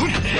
Come